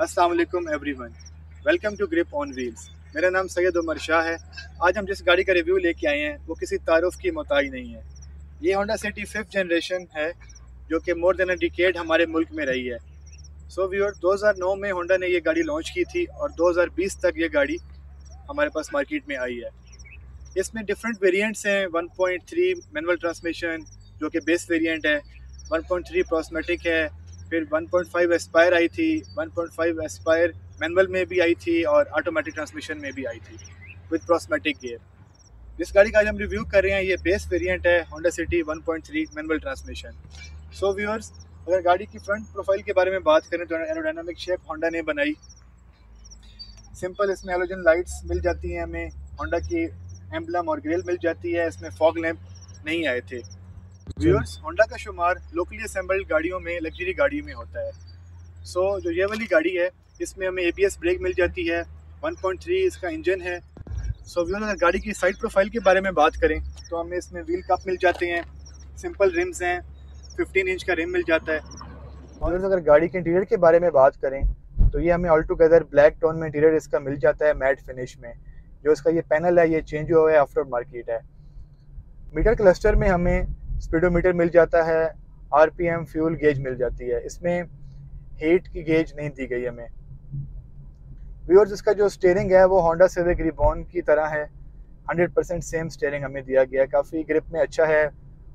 अस्सलाम वालेकुम everyone welcome to grip on wheels मेरा नाम सैयद उमर शाह है। आज हम जिस गाड़ी का रिव्यू लेके आए हैं, वो किसी तारुफ की मोताई नहीं है। ये होंडा सिटी फिफ्थ जनरेशन है, जो कि मोर देन अ डिकेड हमारे मुल्क में रही है। सो व्यूअर 2009 में होंडा ने ये गाड़ी लॉन्च की थी और 2020 तक ये गाड़ी हमारे पास मार्केट में आई है। इसमें डिफरेंट वेरिएंट्स हैं 1.3 मैनुअल ट्रांसमिशन जो कि बेस वेरिएंट है 1.3 प्रोस्मेटिक है फिर 1.5 एस्पायर आई थी 1.5 एस्पायर मैनुअल में भी आई थी और ऑटोमेटिक ट्रांसमिशन में भी आई थी विद प्रोस्मेटिक गियर जिस गाड़ी का आज हम रिव्यू कर रहे हैं, ये बेस वेरिएंट है Honda City 1.3 manual transmission so viewers अगर गाड़ी की फ्रंट प्रोफ़ाइल के बारे में बात करें तो एरोडायनामिक शेप होंडा ने बनाई. सिंपल इसमें हेलोजन लाइट्स मिल जाती हैं हमें होंडा की एम्बलम और ग्रिल मिल जाती है, इसमें फॉग लैम्प नहीं आए थे. व्यूअर्स होंडा का शुमार लोकली असेंबल्ड गाड़ियों में लग्जरी गाड़ियों में होता है। सो so, जो ये वाली गाड़ी है इसमें हमें एबीएस ब्रेक मिल जाती है 1.3 इसका इंजन है। सो so, व्यूअर अगर गाड़ी की साइड प्रोफ़ाइल के बारे में बात करें तो हमें इसमें व्हील कप मिल जाते हैं सिंपल रिम्स हैं 15 इंच का रिम मिल जाता है। और अगर गाड़ी के इंटीरियर के बारे में बात करें तो ये हमें ऑल टुगेदर ब्लैक टोन में इंटीरियर इसका मिल जाता है मैट फिनिश में। जो इसका ये पैनल है ये चेंज हुआ है आफ्टर मार्केट है। मीटर क्लस्टर में हमें स्पीडोमीटर मिल जाता है, आरपीएम फ्यूल गेज मिल जाती है। इसमें हीट की गेज नहीं दी गई हमें। व्यूअर्स, इसका जो स्टेयरिंग है, वो होंडा सिविक रिबॉन की तरह है। 100 परसेंट सेम स्टेयरिंग हमें दिया गया है। काफ़ी ग्रिप में अच्छा है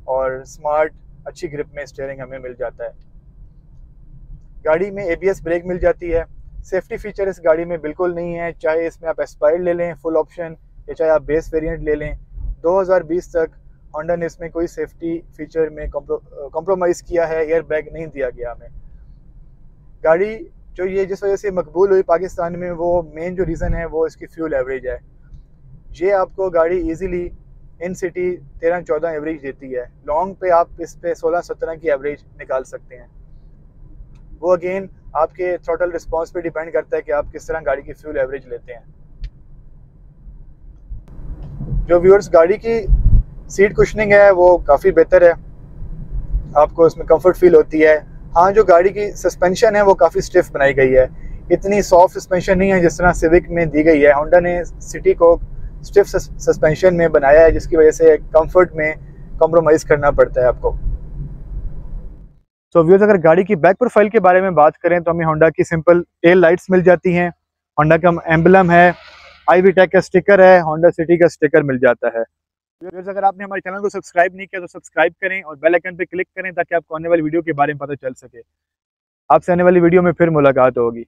और स्मार्ट अच्छी ग्रिप में स्टेयरिंग हमें मिल जाता है। गाड़ी में एबीएस ब्रेक मिल जाती है। सेफ्टी फीचर इस गाड़ी में बिल्कुल नहीं है। चाहे इसमें आप एस्पायर्ड ले लें फुल ऑप्शन या चाहे आप बेस वेरिएंट ले लें 2020 तक होंडा ने इसमें कोई सेफ्टी फीचर में कॉम्प्रोमाइज़ किया है एयर बैग नहीं दिया गया हमें। गाड़ी जो ये जिस वजह से मकबूल हुई पाकिस्तान में, वो मेन जो रीज़न है, वो इसकी फ्यूल एवरेज है। ये आपको गाड़ी इजीली इन सिटी तेरह चौदह एवरेज देती है। लॉन्ग पे आप इस पे सोलह सत्रह की एवरेज निकाल सकते हैं। वो अगेन आपके थ्रोटल रिस्पांस पे डिपेंड करता है कि आप किस तरह गाड़ी की फ्यूल एवरेज लेते हैं। जो व्यूअर्स गाड़ी की सीट कुशनिंग है, वो काफ़ी बेहतर है। आपको इसमें कंफर्ट फील होती है। हाँ जो गाड़ी की सस्पेंशन है, वो काफ़ी स्टिफ बनाई गई है। इतनी सॉफ्ट सस्पेंशन नहीं है, जिस तरह सिविक में दी गई है। होंडा ने सिटी को स्टिफ सस्पेंशन में बनाया है, जिसकी वजह से कंफर्ट में कॉम्प्रोमाइज़ करना पड़ता है आपको। तो व्यूज़ अगर गाड़ी की बैक प्रोफ़ाइल के बारे में बात करें तो हमें होंडा की सिंपल टेल लाइट्स मिल जाती हैं। होंडा का एम्बलम है आई टेक का स्टिकर है होंडा सिटी का स्टिकर मिल जाता है। अगर आपने हमारे चैनल को सब्सक्राइब नहीं किया तो सब्सक्राइब करें और बेल आइकन पर क्लिक करें ताकि आपको आने वाली वीडियो के बारे में पता चल सके। आपसे आने वाली वीडियो में फिर मुलाकात होगी।